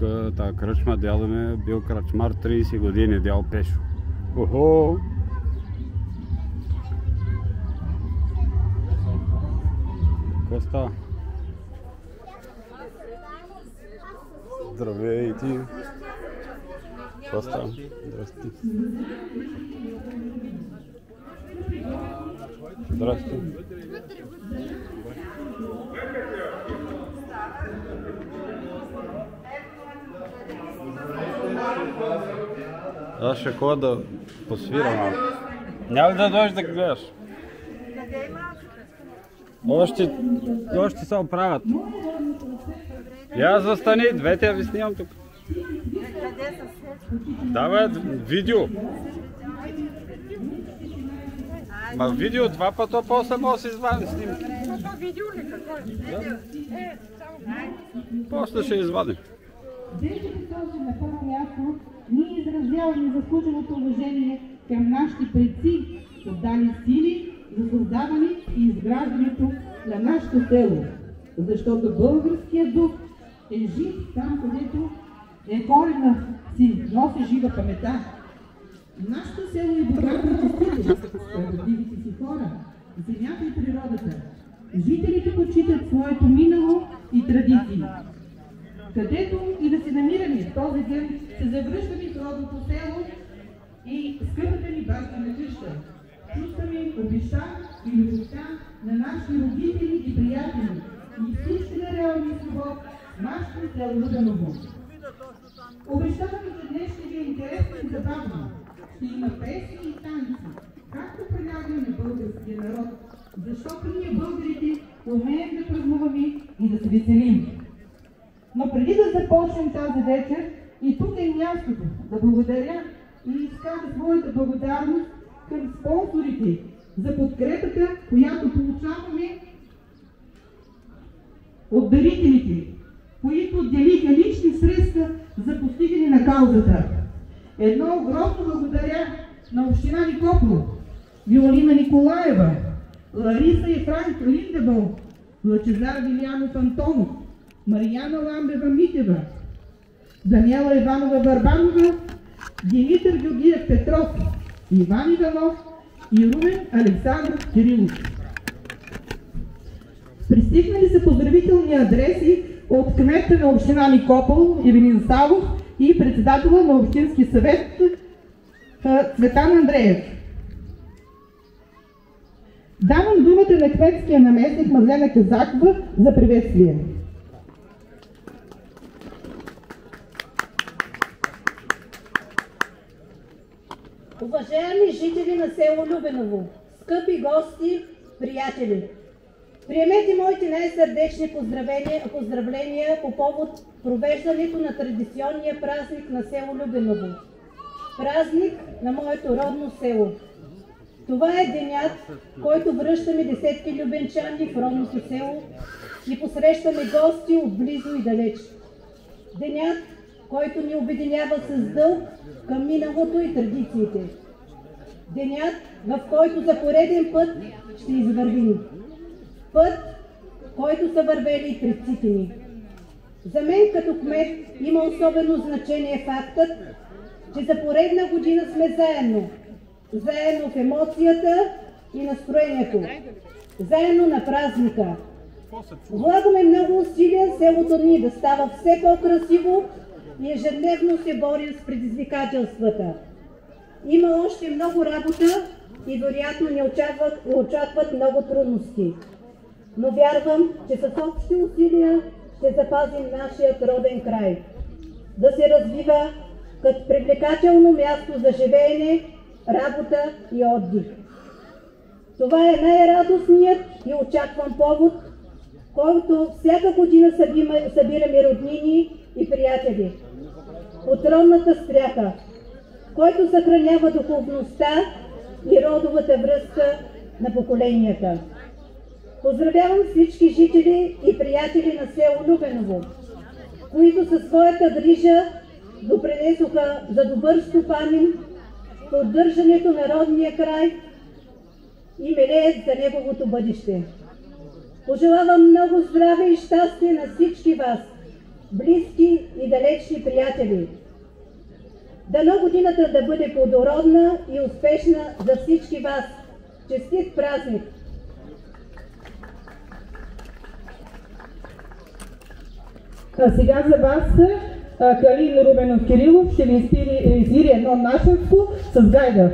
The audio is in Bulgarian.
тук тази кръчма, дядо ми е бил кръчмар 30 години, дял пешо. Охо! Какво става? Здравей ти! Какво става? Здрасти! Здрасти! Аз ще ходя да посвирам малко. Няма ли да дойдеш да гледаш? Още, още се оправят. Я застани, двете я ви снимам тук. Давай видео. Ма видео два пъти после може да се извади снимки. Това видео ли какво е? Е, После ще извадим. Днес този на първо място ние изразяваме заслуженото уважение към нашите предци, отдали сили за създаване и изграждането на нашето село. Защото българският дух е жив там, където е корена си, носи жива памета. Нашето село е богато на честитост, справедливите си хора, земята и природата. Жителите почитат своето минало и традиции. Където и да се намираме в този ден, се завръщаме в родното село и скъпата ни бащина къща. Чувстваме обеща и любовта на нашите родители и приятели и всички на реални свобод, нашето село Любеново. Обещаваме, че днес ще ви е интересно и забавно. Ще има песни и танци, както предлагаме на българския народ, защото ние българите умеем да празнуваме и да се веселим. Но преди да започнем тази вечер, и тук е мястото да благодаря и изкажа своята благодарност към спонсорите за подкрепата, която получаваме от дарителите, които отделиха лични средства за постигане на каузата. Едно огромно благодаря на община Никополо, Виолина Николаева, Лариса и Франк Линдебъл, Лъчезар Вилянов Антонов, Марияна Ламбева Митева, Даниела Иванова Върбанова, Димитър Георгиев Петров, Иван Иванов и Румен Александров Кирилов. Пристигнали са поздравителни адреси от кмета на община Никопол Ивелин Савов и председателя на Общински съвет Цветан Андреев. Давам думата на кметския наместник Мадлена Казакова за приветствие. Уважаеми жители на село Любеново, скъпи гости, приятели! Приемете моите най-сърдечни поздравления, по повод провеждането на традиционния празник на село Любеново. Празник на моето родно село. Това е денят, който връщаме десетки любенчани в родното село и посрещаме гости от близо и далеч. Денят, който ни обединява с дълг към миналото и традициите. Денят, в който за пореден път ще извървим. Път, който са вървели и предците ни. За мен като кмет има особено значение фактът, че за поредна година сме заедно. Заедно в емоцията и настроението. Заедно на празника. Влагаме много усилия селото ни да става все по-красиво и ежедневно се борим с предизвикателствата. Има още много работа и вероятно ни очакват, очакват много трудности. Но вярвам, че с общи усилия ще запазим нашият роден край. Да се развива като привлекателно място за живеене, работа и отдих. Това е най-радостният и очакван повод, който всяка година събираме роднини и приятели. От родната стряха, който съхранява духовността и родовата връзка на поколенията. Поздравявам всички жители и приятели на село Любеново, които със своята грижа допринесоха за добър стопанин, поддържането на родния край и мелеят за неговото бъдеще. Пожелавам много здраве и щастие на всички вас, близки и далечни приятели. Дано годината да бъде плодородна и успешна за всички вас. Честит празник! А сега за вас Калин Рубенов Кирилов ще ви изпири, изири едно нашенство с гайда.